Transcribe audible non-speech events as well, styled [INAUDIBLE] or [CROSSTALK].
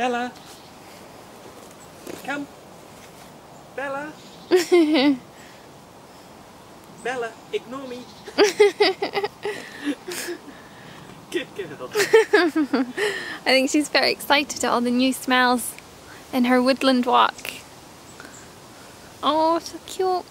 Bella. Come. Bella. [LAUGHS] Bella, ignore me. [LAUGHS] Good girl. [LAUGHS] I think she's very excited at all the new smells in her woodland walk. Oh, so cute.